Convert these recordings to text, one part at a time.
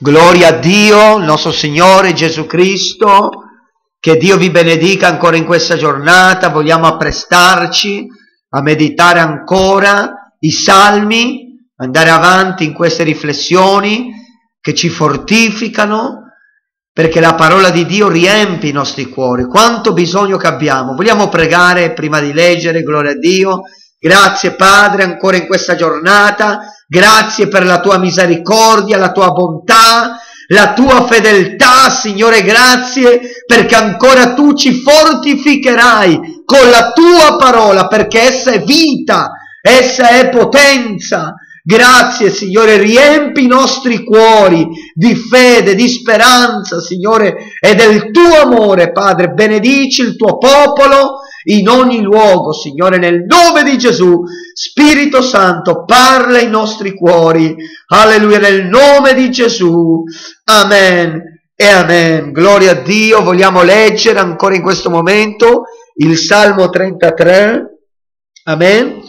Gloria a Dio, il nostro Signore Gesù Cristo, che Dio vi benedica ancora in questa giornata, vogliamo apprestarci a meditare ancora i salmi, andare avanti in queste riflessioni che ci fortificano, perché la parola di Dio riempie i nostri cuori. Quanto bisogno che abbiamo. Vogliamo pregare prima di leggere, gloria a Dio. Grazie Padre ancora in questa giornata, grazie per la tua misericordia, la tua bontà, la tua fedeltà, Signore, grazie perché ancora tu ci fortificherai con la tua parola, perché essa è vita, essa è potenza, Grazie Signore, riempi i nostri cuori di fede, di speranza, Signore, e del tuo amore, Padre. Benedici il tuo popolo in ogni luogo, Signore, nel nome di Gesù. Spirito Santo, parla ai nostri cuori. Alleluia, nel nome di Gesù. Amen e amen. Gloria a Dio. Vogliamo leggere ancora in questo momento il Salmo 33. Amen.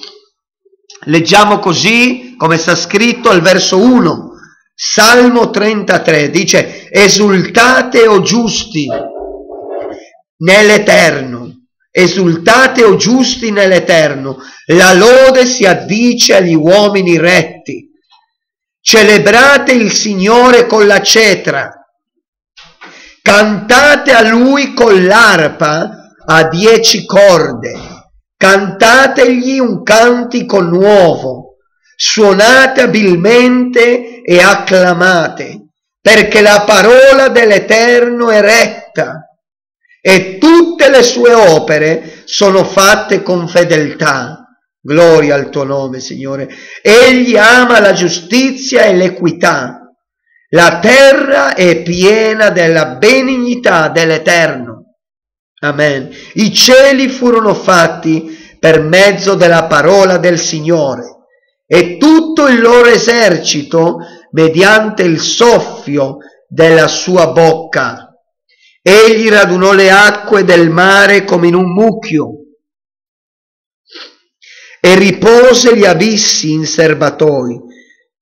Leggiamo così come sta scritto al verso 1. Salmo 33 dice, esultate o giusti nell'Eterno, esultate o giusti nell'Eterno, la lode si addice agli uomini retti. Celebrate il Signore con la cetra, cantate a Lui con l'arpa a dieci corde. Cantategli un cantico nuovo, suonate abilmente e acclamate, perché la parola dell'Eterno è retta e tutte le sue opere sono fatte con fedeltà. Gloria al tuo nome, Signore. Egli ama la giustizia e l'equità. La terra è piena della benignità dell'Eterno Amen. I cieli furono fatti per mezzo della parola del Signore e tutto il loro esercito mediante il soffio della sua bocca. Egli radunò le acque del mare come in un mucchio e ripose gli abissi in serbatoi.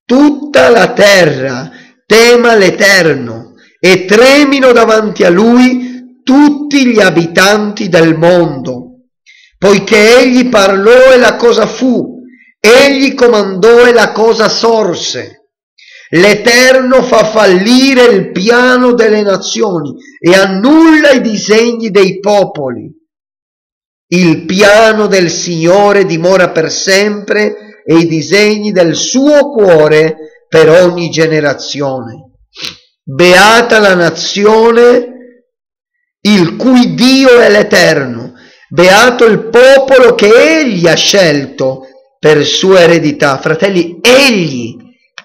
Tutta la terra tema l'Eterno e tremino davanti a lui tutti gli abitanti del mondo, poiché egli parlò e la cosa fu, egli comandò e la cosa sorse. L'Eterno fa fallire il piano delle nazioni e annulla i disegni dei popoli. Il piano del Signore dimora per sempre e i disegni del suo cuore per ogni generazione. Beata la nazione il cui Dio è l'Eterno. Beato il popolo che egli ha scelto per sua eredità. Fratelli, egli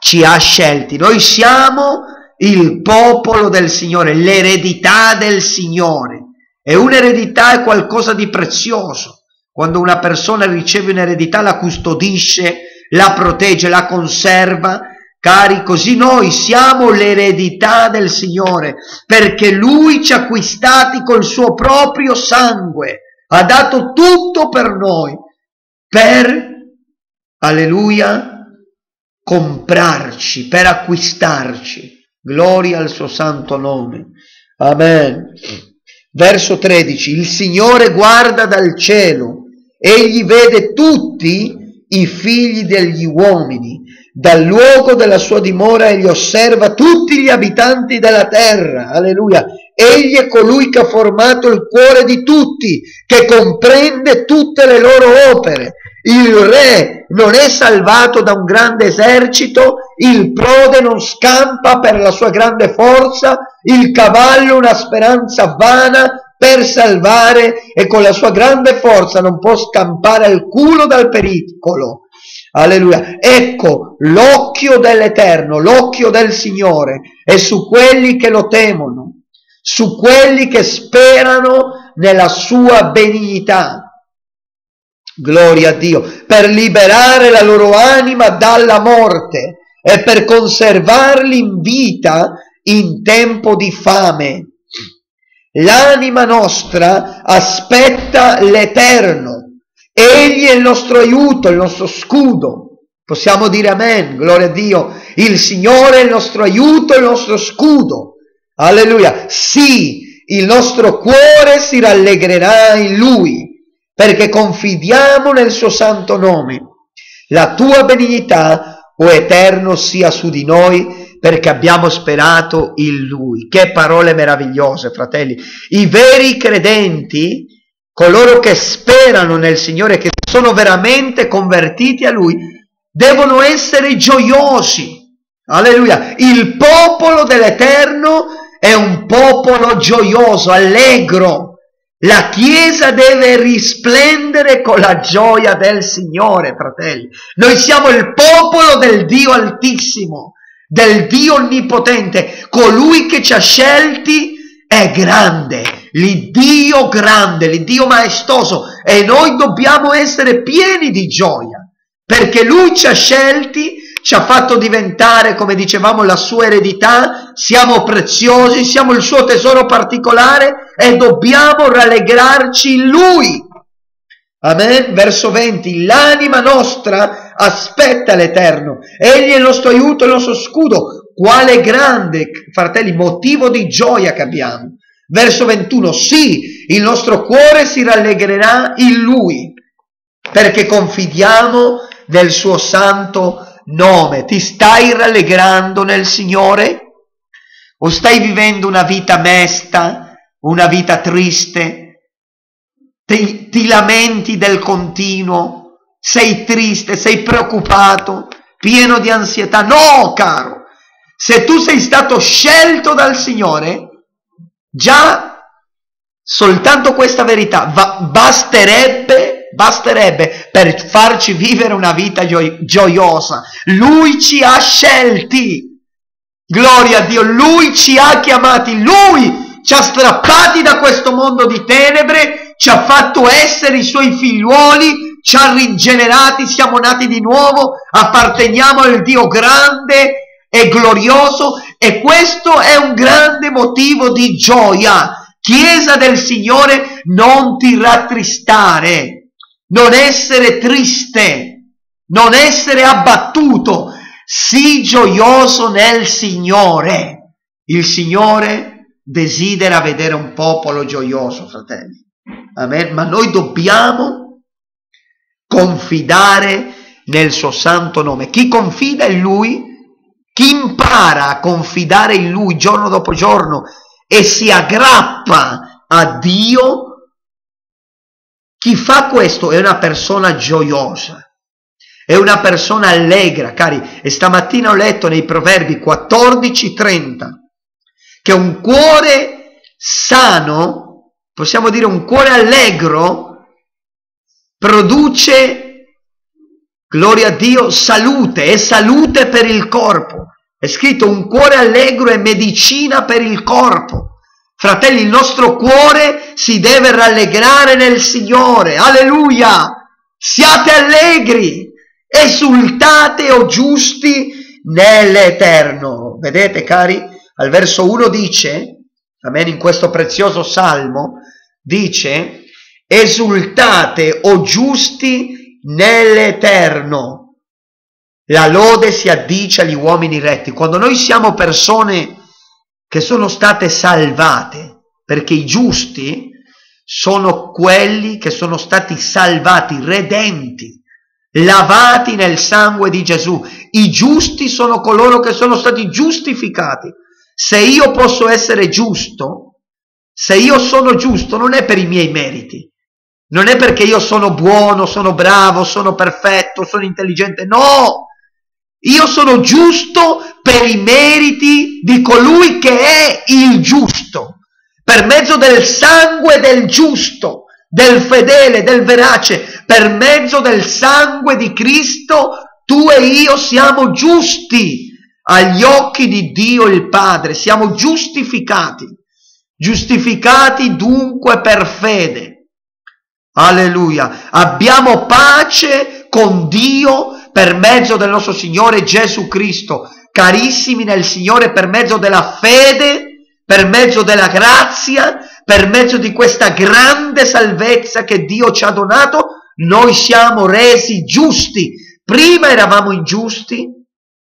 ci ha scelti. Noi siamo il popolo del Signore, l'eredità del Signore. E un'eredità è qualcosa di prezioso. Quando una persona riceve un'eredità la custodisce, la protegge, la conserva Cari, così noi siamo l'eredità del Signore, perché Lui ci ha acquistati col suo proprio sangue, ha dato tutto per noi, per, alleluia, comprarci, per acquistarci. Gloria al suo santo nome. Amen. Verso 13. Il Signore guarda dal cielo, egli vede tutti i figli degli uomini dal luogo della sua dimora egli osserva tutti gli abitanti della terra. Alleluia. Egli è colui che ha formato il cuore di tutti, che comprende tutte le loro opere. Il re non è salvato da un grande esercito, il prode non scampa per la sua grande forza, il cavallo una speranza vana per salvare e con la sua grande forza non può scampare al culo dal pericolo. Alleluia. Ecco l'occhio dell'Eterno, l'occhio del Signore è su quelli che lo temono, su quelli che sperano nella sua benignità. Gloria a Dio, per liberare la loro anima dalla morte e per conservarli in vita in tempo di fame. L'anima nostra aspetta l'Eterno Egli è il nostro aiuto, il nostro scudo. Possiamo dire amen, gloria a Dio. Il Signore è il nostro aiuto, il nostro scudo. Alleluia. Sì, il nostro cuore si rallegrerà in Lui, perché confidiamo nel suo santo nome. La tua benignità, o Eterno, sia su di noi, perché abbiamo sperato in Lui. Che parole meravigliose, fratelli. I veri credenti, coloro che sperano nel Signore, che sono veramente convertiti a Lui, devono essere gioiosi. Alleluia. Il popolo dell'Eterno è un popolo gioioso, allegro. La Chiesa deve risplendere con la gioia del Signore, fratelli. Noi siamo il popolo del Dio Altissimo, del Dio Onnipotente. Colui che ci ha scelti è grande, l'Iddio grande, l'Iddio maestoso. E noi dobbiamo essere pieni di gioia perché lui ci ha scelti, ci ha fatto diventare, come dicevamo, la sua eredità, siamo preziosi, siamo il suo tesoro particolare e dobbiamo rallegrarci in lui. Amen. Verso 20. L'anima nostra aspetta l'Eterno. Egli è il nostro aiuto, il nostro scudo. Quale grande, fratelli, motivo di gioia che abbiamo. Verso 21. Sì, il nostro cuore si rallegrerà in Lui, perché confidiamo del suo santo nome. Ti stai rallegrando nel Signore? O stai vivendo una vita mesta, una vita triste? Ti, ti lamenti del continuo? Sei triste, sei preoccupato, pieno di ansietà? No, caro! Se tu sei stato scelto dal Signore, già soltanto questa verità va, basterebbe basterebbe per farci vivere una vita gio- gioiosa. Lui ci ha scelti. Gloria a Dio, Lui ci ha chiamati, Lui ci ha strappati da questo mondo di tenebre, ci ha fatto essere i Suoi figliuoli, ci ha rigenerati, siamo nati di nuovo, apparteniamo al Dio grande e glorioso e questo è un grande motivo di gioia. Chiesa del Signore, non ti rattristare non essere triste, non essere abbattuto, sii gioioso nel Signore. Il Signore desidera vedere un popolo gioioso, fratelli. Amen. Ma noi dobbiamo confidare nel suo santo nome. Chi confida in Lui, chi impara a confidare in Lui giorno dopo giorno e si aggrappa a Dio, chi fa questo è una persona gioiosa, è una persona allegra, cari. E stamattina ho letto nei Proverbi 14:30 che un cuore sano, possiamo dire un cuore allegro, produce, gloria a Dio, salute, è salute per il corpo. È scritto un cuore allegro è medicina per il corpo. Fratelli, il nostro cuore si deve rallegrare nel Signore. Alleluia! Siate allegri, esultate o giusti nell'Eterno. Vedete, cari? Al verso 1 dice, amen, in questo prezioso salmo, dice, esultate o giusti nell'Eterno. La lode si addice agli uomini retti. Quando noi siamo persone che sono state salvate, perché i giusti sono quelli che sono stati salvati, redenti, lavati nel sangue di Gesù. I giusti sono coloro che sono stati giustificati. Se io posso essere giusto, se io sono giusto, non è per i miei meriti, non è perché io sono buono, sono bravo, sono perfetto, sono intelligente, no! Io sono giusto per i meriti di colui che è il giusto, per mezzo del sangue del giusto, del fedele, del verace, per mezzo del sangue di Cristo, tu e io siamo giusti agli occhi di Dio il Padre, siamo giustificati, giustificati dunque per fede. Alleluia, abbiamo pace con Dio per mezzo del nostro Signore Gesù Cristo, carissimi nel Signore per mezzo della fede, per mezzo della grazia, per mezzo di questa grande salvezza che Dio ci ha donato, noi siamo resi giusti. Prima eravamo ingiusti,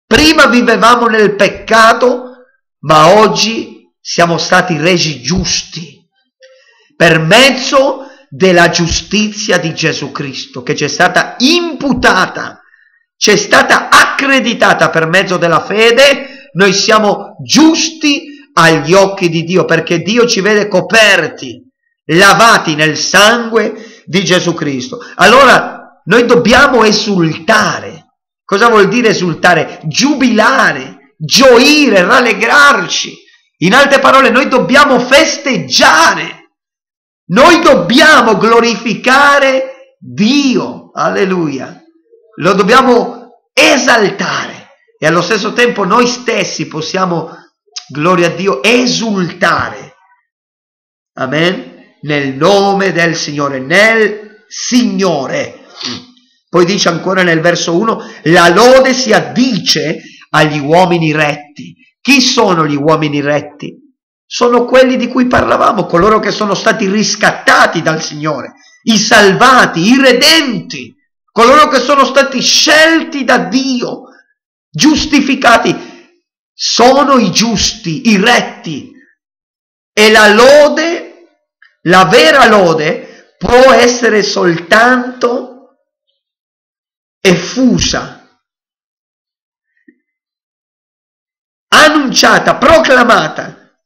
prima vivevamo nel peccato, ma oggi siamo stati resi giusti per mezzo della giustizia di Gesù Cristo che ci è stata imputata, ci è stata accreditata per mezzo della fede, noi siamo giusti agli occhi di Dio perché Dio ci vede coperti, lavati nel sangue di Gesù Cristo. Allora noi dobbiamo esultare. Cosa vuol dire esultare? Giubilare, gioire, rallegrarci. In altre parole, noi dobbiamo festeggiare noi dobbiamo glorificare Dio, alleluia. Lo dobbiamo esaltare e allo stesso tempo noi stessi possiamo, gloria a Dio, esultare. Amen. Nel nome del Signore, nel Signore. Poi dice ancora nel verso 1, la lode si addice agli uomini retti. Chi sono gli uomini retti? sono quelli di cui parlavamo, coloro che sono stati riscattati dal Signore, i salvati, i redenti, coloro che sono stati scelti da Dio, giustificati, sono i giusti, i retti. E la lode, la vera lode, può essere soltanto effusa, annunciata, proclamata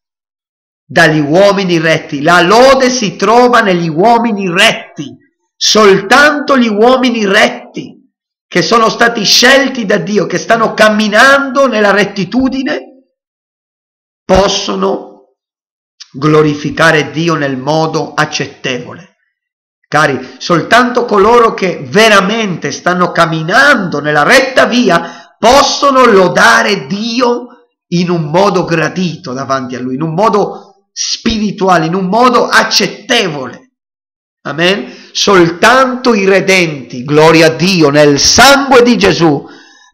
dagli uomini retti. La lode si trova negli uomini retti. Soltanto gli uomini retti che sono stati scelti da Dio, che stanno camminando nella rettitudine, possono glorificare Dio nel modo accettevole. Cari, soltanto coloro che veramente stanno camminando nella retta via possono lodare Dio in un modo gradito davanti a Lui, in un modo spirituale, in un modo accettevole. Amen. Soltanto i redenti, gloria a Dio, nel sangue di Gesù,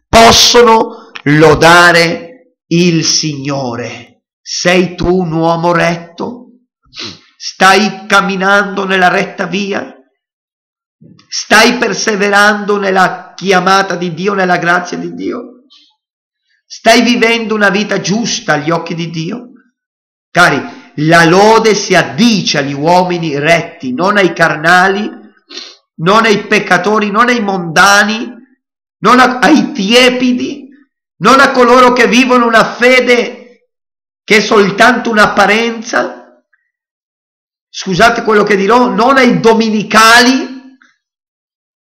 possono lodare il Signore. Sei tu un uomo retto? Stai camminando nella retta via? Stai perseverando nella chiamata di Dio, nella grazia di Dio? Stai vivendo una vita giusta agli occhi di Dio? Cari, la lode si addice agli uomini retti, non ai carnali, non ai peccatori, non ai mondani, non ai tiepidi, non a coloro che vivono una fede che è soltanto un'apparenza. Scusate quello che dirò, non ai dominicali,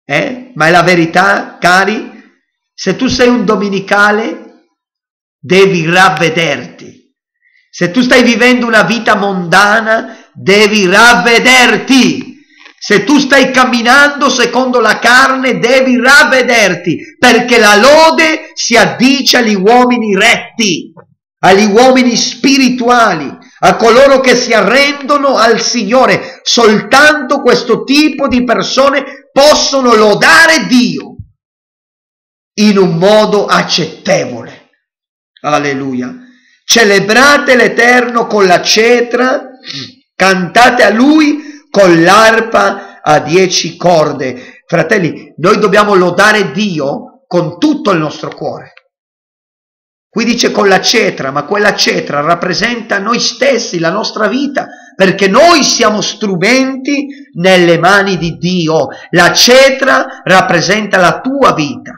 eh? ma è la verità, cari. Se tu sei un dominicale, devi ravvederti se tu stai vivendo una vita mondana, devi ravvederti. Se tu stai camminando secondo la carne, devi ravvederti, perché la lode si addice agli uomini retti, agli uomini spirituali, a coloro che si arrendono al Signore. Soltanto questo tipo di persone possono lodare Dio in un modo accettevole. Alleluia. Celebrate l'Eterno con la cetra, cantate a Lui con l'arpa a dieci corde. Fratelli, noi dobbiamo lodare Dio con tutto il nostro cuore. Qui dice con la cetra, ma quella cetra rappresenta noi stessi, la nostra vita, perché noi siamo strumenti nelle mani di Dio. La cetra rappresenta la tua vita,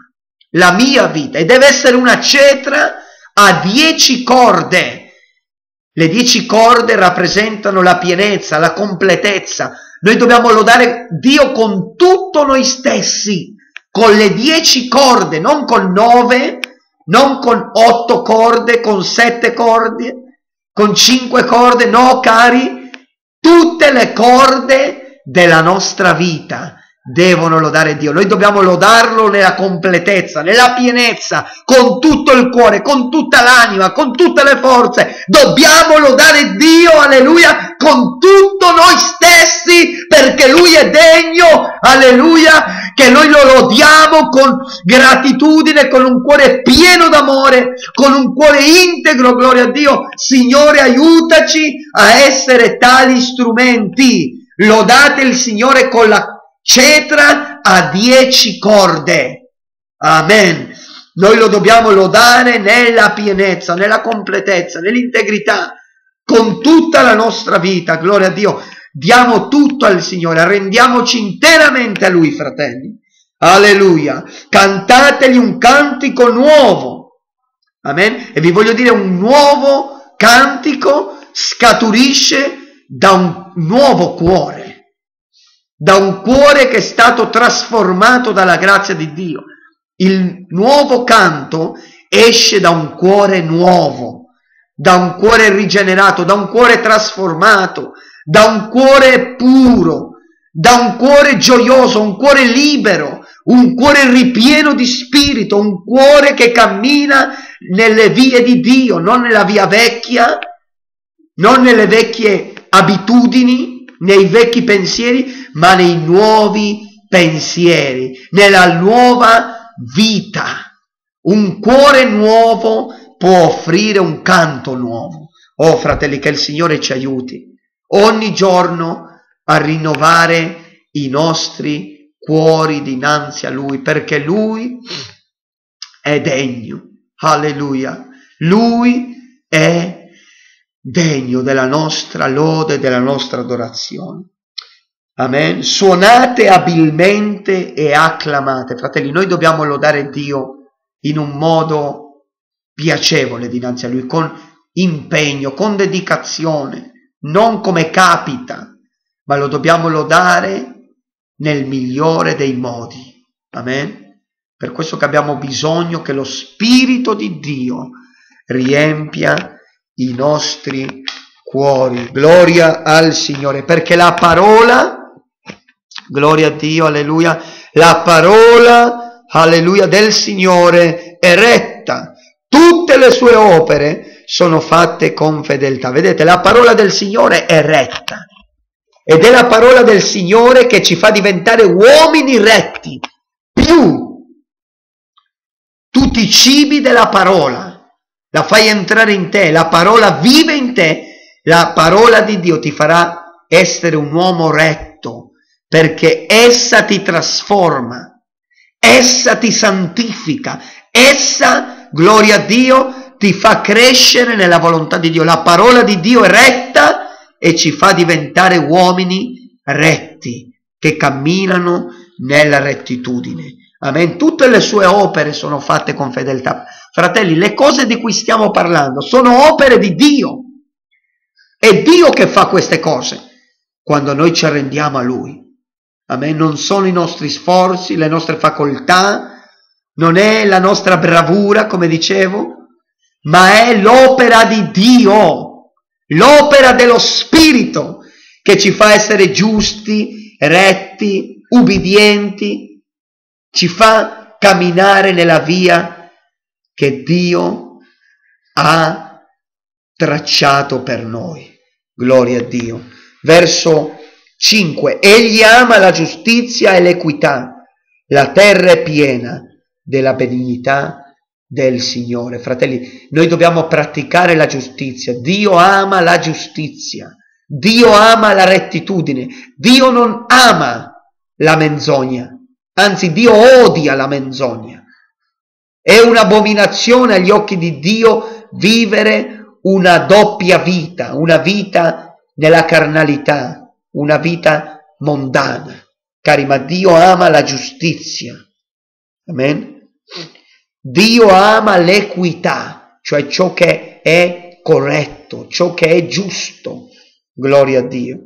la mia vita, e deve essere una cetra ha dieci corde. Le dieci corde rappresentano la pienezza, la completezza. Noi dobbiamo lodare Dio con tutto noi stessi, con le dieci corde, non con nove, non con otto corde, con sette corde, con cinque corde, no cari, tutte le corde della nostra vita devono lodare Dio. Noi dobbiamo lodarlo nella completezza, nella pienezza, con tutto il cuore, con tutta l'anima, con tutte le forze. Dobbiamo lodare Dio, alleluia, con tutto noi stessi, perché Lui è degno, alleluia, che noi lo lodiamo con gratitudine, con un cuore pieno d'amore, con un cuore integro, gloria a Dio. Signore, aiutaci a essere tali strumenti. Lodate il Signore con la cetra a dieci corde. Amen. Noi lo dobbiamo lodare nella pienezza, nella completezza, nell'integrità, con tutta la nostra vita. Gloria a Dio. Diamo tutto al Signore, arrendiamoci interamente a Lui, fratelli. Alleluia. Cantategli un cantico nuovo. Amen. E vi voglio dire, un nuovo cantico scaturisce da un nuovo cuore, da un cuore che è stato trasformato dalla grazia di Dio. Il nuovo canto esce da un cuore nuovo, da un cuore rigenerato, da un cuore trasformato, da un cuore puro, da un cuore gioioso, un cuore libero, un cuore ripieno di spirito, un cuore che cammina nelle vie di Dio, non nella via vecchia, non nelle vecchie abitudini, nei vecchi pensieri, ma nei nuovi pensieri, nella nuova vita. Un cuore nuovo può offrire un canto nuovo. Oh fratelli, che il Signore ci aiuti ogni giorno a rinnovare i nostri cuori dinanzi a Lui, perché Lui è degno. Alleluia. Lui è degno della nostra lode, della nostra adorazione. Amen. Suonate abilmente e acclamate. Fratelli, noi dobbiamo lodare Dio in un modo piacevole dinanzi a Lui, con impegno, con dedicazione, non come capita, ma lo dobbiamo lodare nel migliore dei modi. Amen. Per questo che abbiamo bisogno che lo Spirito di Dio riempia i nostri cuori. Gloria al Signore, perché la parola Gloria a Dio, alleluia. La parola, alleluia, del Signore è retta. Tutte le sue opere sono fatte con fedeltà. Vedete, la parola del Signore è retta. Ed è la parola del Signore che ci fa diventare uomini retti. Più tutti i cibi della parola. La fai entrare in te, la parola vive in te. La parola di Dio ti farà essere un uomo retto perché essa ti trasforma, essa ti santifica, essa, gloria a Dio, ti fa crescere nella volontà di Dio. La parola di Dio è retta e ci fa diventare uomini retti che camminano nella rettitudine. Amen. Tutte le sue opere sono fatte con fedeltà. Fratelli, le cose di cui stiamo parlando sono opere di Dio. È Dio che fa queste cose quando noi ci arrendiamo a Lui. Amen. Non sono i nostri sforzi, le nostre facoltà, non è la nostra bravura, come dicevo, ma è l'opera di Dio, l'opera dello Spirito che ci fa essere giusti, retti, ubbidienti, ci fa camminare nella via che Dio ha tracciato per noi. Gloria a Dio. Verso 5. Egli ama la giustizia e l'equità. La terra è piena della benignità del Signore. Fratelli, noi dobbiamo praticare la giustizia. Dio ama la giustizia. Dio ama la rettitudine. Dio non ama la menzogna. Anzi, Dio odia la menzogna. È un'abominazione agli occhi di Dio vivere una doppia vita, una vita nella carnalità, una vita mondana. Cari, ma Dio ama la giustizia. Amen. Dio ama l'equità, cioè ciò che è corretto, ciò che è giusto. Gloria a Dio.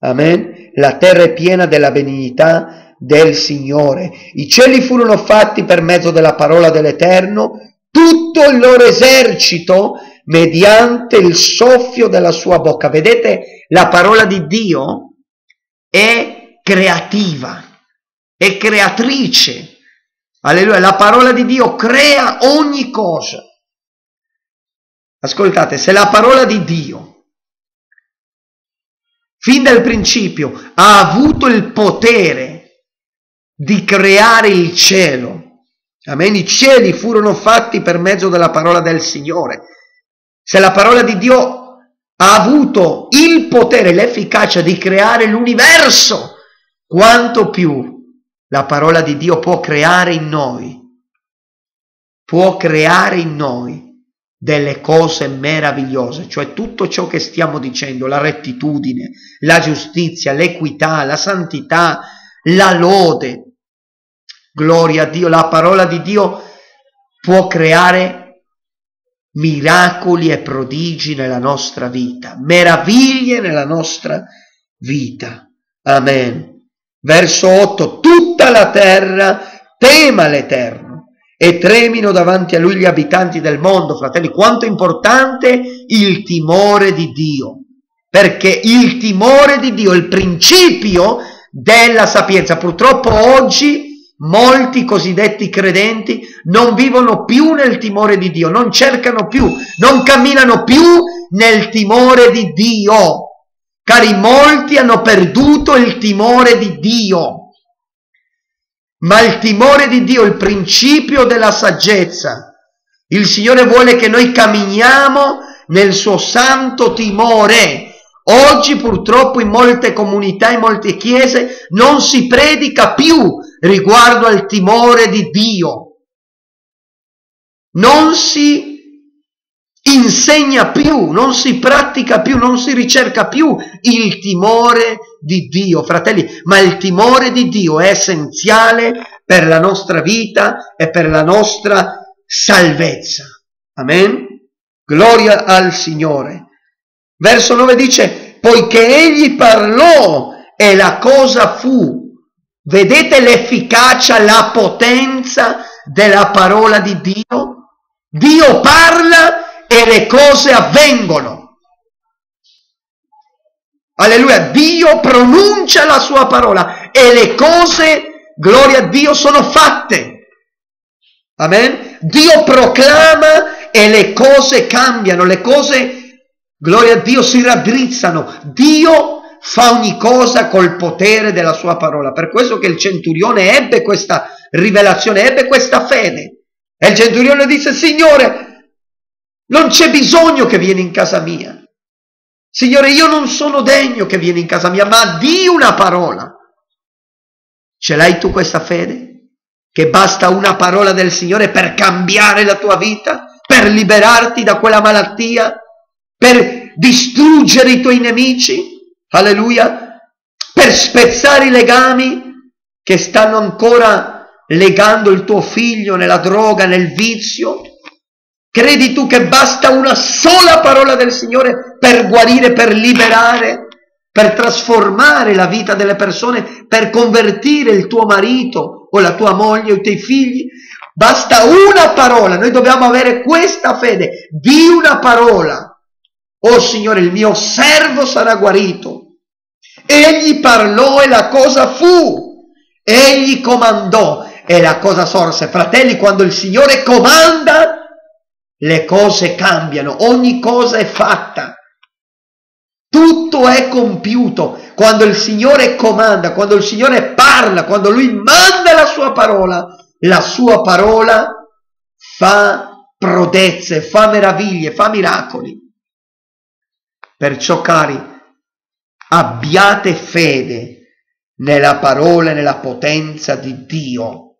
Amen. La terra è piena della benignità del Signore. I cieli furono fatti per mezzo della parola dell'Eterno, tutto il loro esercito mediante il soffio della sua bocca. Vedete, la parola di Dio è creativa, è creatrice. Alleluia, la parola di Dio crea ogni cosa. Ascoltate, se la parola di Dio fin dal principio ha avuto il potere di creare il cielo, Amen. I cieli furono fatti per mezzo della parola del Signore. Se la parola di Dio ha avuto il potere, l'efficacia di creare l'universo, quanto più la parola di Dio può creare in noi può creare in noi delle cose meravigliose, cioè tutto ciò che stiamo dicendo, la rettitudine, la giustizia, l'equità, la santità, la lode. Gloria a Dio, la parola di Dio può creare miracoli e prodigi nella nostra vita, meraviglie nella nostra vita. Amen. Verso 8, tutta la terra tema l'Eterno e tremino davanti a lui gli abitanti del mondo, fratelli, quanto è importante il timore di Dio, perché il timore di Dio il principio della sapienza. Purtroppo oggi molti cosiddetti credenti non vivono più nel timore di Dio, non cercano più, non camminano più nel timore di Dio. Cari, molti hanno perduto il timore di Dio. Ma il timore di Dio, il principio della saggezza. Il Signore vuole che noi camminiamo nel suo santo timore. Oggi purtroppo in molte comunità, in molte chiese, non si predica più riguardo al timore di Dio. Non si insegna più, non si pratica più, non si ricerca più il timore di Dio, fratelli, ma il timore di Dio è essenziale per la nostra vita e per la nostra salvezza. Amen? Gloria al Signore. Verso 9 dice, poiché egli parlò e la cosa fu. Vedete l'efficacia, la potenza della parola di Dio? Dio parla e le cose avvengono. Alleluia, Dio pronuncia la sua parola e le cose, gloria a Dio, sono fatte. Amen. Dio proclama e le cose cambiano, le cose, gloria a Dio, si raddrizzano. Dio fa ogni cosa col potere della sua parola. Per questo che il centurione ebbe questa rivelazione, ebbe questa fede. E il centurione disse, Signore, non c'è bisogno che vieni in casa mia. Signore, io non sono degno che vieni in casa mia, ma di una parola. Ce l'hai tu questa fede? Che basta una parola del Signore per cambiare la tua vita, per liberarti da quella malattia, per distruggere i tuoi nemici? Alleluia! Per spezzare i legami che stanno ancora legando il tuo figlio nella droga, nel vizio, Credi tu che basta una sola parola del Signore per guarire, per liberare, per trasformare la vita delle persone, per convertire il tuo marito o la tua moglie o i tuoi figli? Basta una parola, noi dobbiamo avere questa fede, di una parola. Oh Signore, il mio servo sarà guarito. Egli parlò e la cosa fu. Egli comandò e la cosa sorse. Fratelli, quando il Signore comanda, le cose cambiano, ogni cosa è fatta. Tutto è compiuto quando il Signore comanda, quando il Signore parla, quando Lui manda la sua parola, la sua parola fa prodezze, fa meraviglie, fa miracoli. Perciò, cari, abbiate fede nella parola e nella potenza di Dio.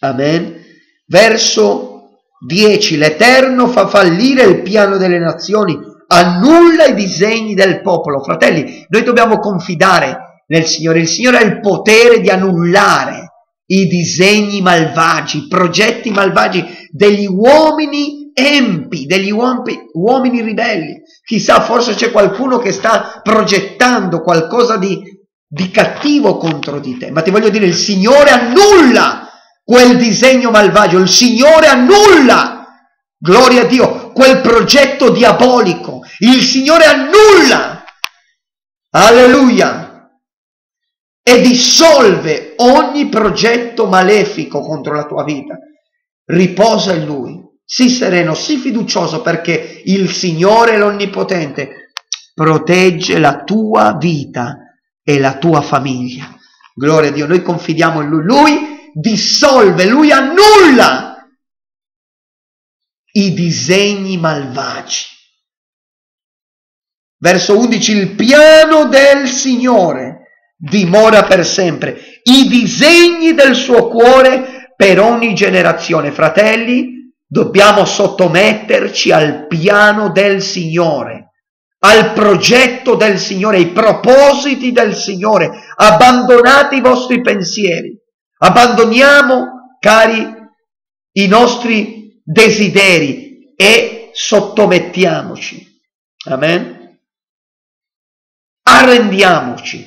Amen. Verso 10. L'Eterno fa fallire il piano delle nazioni, annulla i disegni del popolo. Fratelli, noi dobbiamo confidare nel Signore. Il Signore ha il potere di annullare i disegni malvagi, i progetti malvagi degli uomini empi, degli uomini, uomini ribelli. Chissà, forse c'è qualcuno che sta progettando qualcosa di, di cattivo contro di te. Ma ti voglio dire, il Signore annulla quel disegno malvagio, il Signore annulla, gloria a Dio, quel progetto diabolico, il Signore annulla, alleluia, e dissolve ogni progetto malefico contro la tua vita. Riposa in Lui, sii sereno, sii fiducioso perché il Signore l'Onnipotente protegge la tua vita e la tua famiglia. Gloria a Dio, noi confidiamo in Lui. Lui dissolve, lui annulla i disegni malvagi. Verso 11, il piano del Signore dimora per sempre, i disegni del suo cuore per ogni generazione. Fratelli, dobbiamo sottometterci al piano del Signore, al progetto del Signore, ai propositi del Signore. Abbandonate i vostri pensieri. Abbandoniamo, cari, i nostri desideri e sottomettiamoci. Amen. Arrendiamoci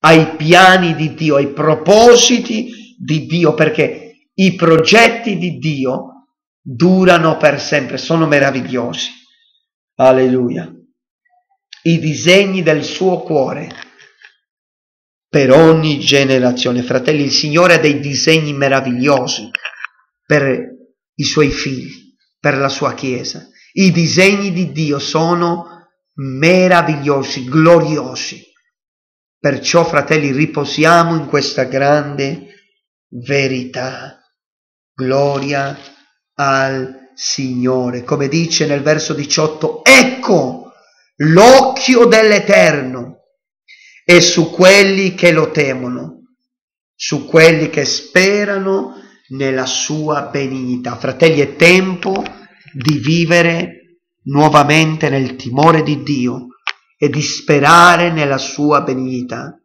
ai piani di Dio, ai propositi di Dio, perché i progetti di Dio durano per sempre, sono meravigliosi. Alleluia. I disegni del suo cuore per ogni generazione. Fratelli, il Signore ha dei disegni meravigliosi per i suoi figli, per la sua Chiesa. I disegni di Dio sono meravigliosi, gloriosi. Perciò, fratelli, riposiamo in questa grande verità. Gloria al Signore. Come dice nel verso 18, ecco l'occhio dell'Eterno è su quelli che lo temono, su quelli che sperano nella sua benignità. Fratelli, è tempo di vivere nuovamente nel timore di Dio e di sperare nella sua benignità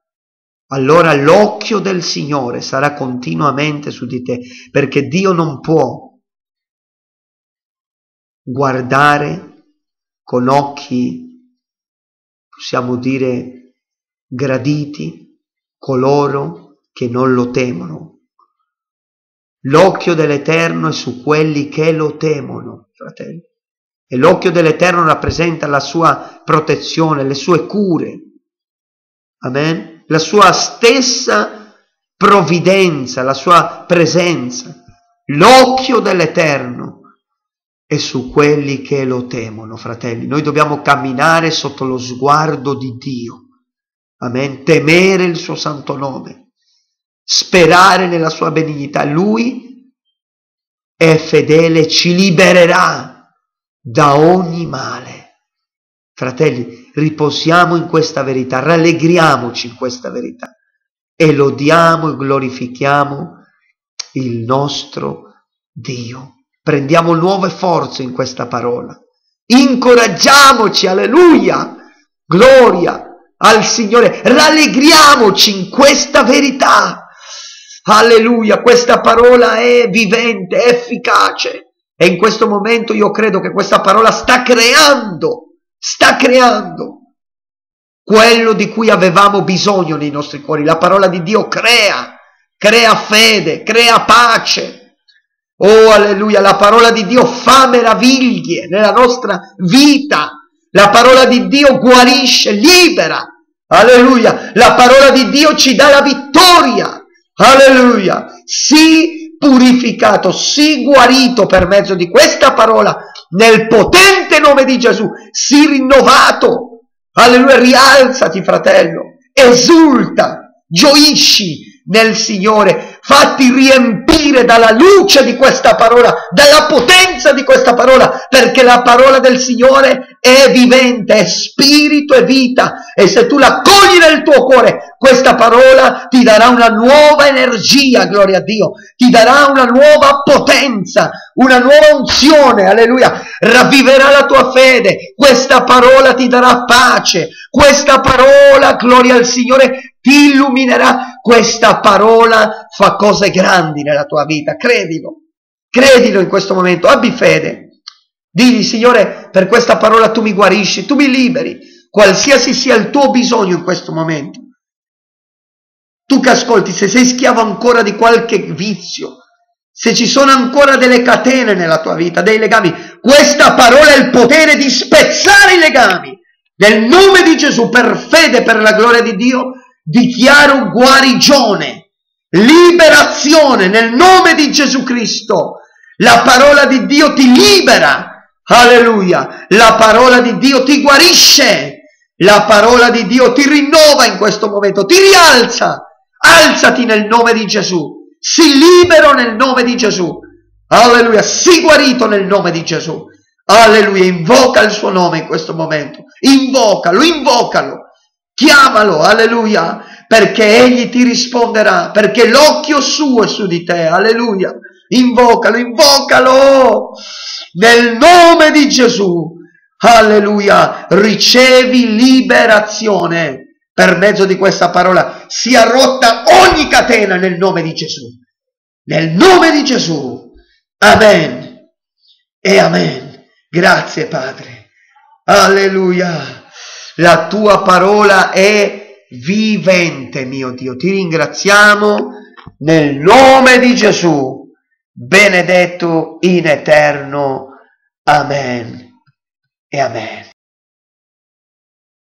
allora l'occhio del Signore sarà continuamente su di te, perché Dio non può guardare con occhi, possiamo dire, graditi coloro che non lo temono. L'occhio dell'Eterno è su quelli che lo temono, fratelli. E l'occhio dell'Eterno rappresenta la sua protezione, le sue cure. Amen la sua stessa provvidenza, la sua presenza, l'occhio dell'Eterno è su quelli che lo temono, fratelli. Noi dobbiamo camminare sotto lo sguardo di Dio. Amen. Temere il suo santo nome, sperare nella sua benignità. Lui è fedele, ci libererà da ogni male. Fratelli, riposiamo in questa verità, rallegriamoci in questa verità e lodiamo e glorifichiamo il nostro Dio. Prendiamo nuove forze in questa parola. Incoraggiamoci, alleluia, gloria al Signore. Rallegriamoci in questa verità. Alleluia, questa parola è vivente, è efficace. E in questo momento io credo che questa parola sta creando sta creando quello di cui avevamo bisogno nei nostri cuori. La parola di Dio crea, crea fede, crea pace. Oh, alleluia, la parola di Dio fa meraviglie nella nostra vita. La parola di Dio guarisce, libera. Alleluia, la parola di Dio ci dà la vittoria. Alleluia, sii purificato, sii guarito per mezzo di questa parola nel potente nome di Gesù, sii rinnovato. Alleluia, rialzati fratello, esulta, gioisci nel Signore, fatti riempire dalla luce di questa parola, dalla potenza di questa parola, perché la parola del Signore è vivente, è spirito e vita. E se tu la cogli nel tuo cuore, questa parola ti darà una nuova energia, gloria a Dio, ti darà una nuova potenza, una nuova unzione, alleluia, ravviverà la tua fede, questa parola ti darà pace, questa parola, gloria al Signore, ti illuminerà, questa parola fa cose grandi nella tua vita, credilo, credilo in questo momento, abbi fede. Digli, Signore, per questa parola tu mi guarisci, tu mi liberi, qualsiasi sia il tuo bisogno in questo momento. Tu che ascolti, se sei schiavo ancora di qualche vizio, se ci sono ancora delle catene nella tua vita, dei legami, questa parola ha il potere di spezzare i legami. Nel nome di Gesù, per fede, per la gloria di Dio, dichiaro guarigione, liberazione nel nome di Gesù Cristo. La parola di Dio ti libera Alleluia. La parola di Dio ti guarisce. La parola di Dio ti rinnova in questo momento, ti rialza. Alzati nel nome di Gesù. Sii libero nel nome di Gesù. Alleluia. Sii guarito nel nome di Gesù. Alleluia. Invoca il suo nome in questo momento. Invocalo, invocalo. Chiamalo. Alleluia perché egli ti risponderà, perché l'occhio suo è su di te. Alleluia. Invocalo, invocalo nel nome di Gesù. Alleluia. Ricevi liberazione per mezzo di questa parola. Sia rotta ogni catena nel nome di Gesù. Nel nome di Gesù. Amen. E amen. Grazie Padre. Alleluia. La tua parola è vivente, mio Dio. Ti ringraziamo nel nome di Gesù, benedetto in eterno. Amen e amen.